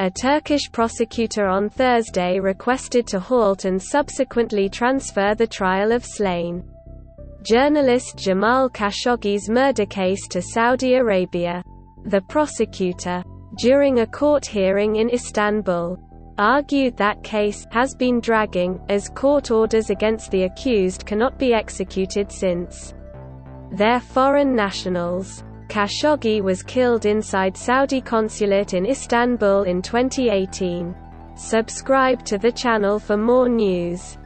A Turkish prosecutor on Thursday requested to halt and subsequently transfer the trial of slain journalist Jamal Khashoggi's murder case to Saudi Arabia. The prosecutor, during a court hearing in Istanbul, argued that case has been dragging, as court orders against the accused cannot be executed since they're foreign nationals. Khashoggi was killed inside Saudi consulate in Istanbul in 2018. Subscribe to the channel for more news.